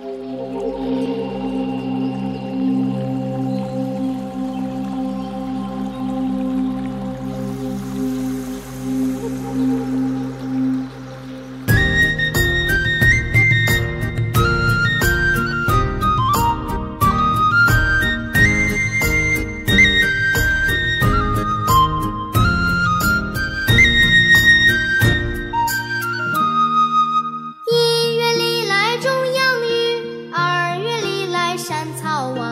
Música 山草啊。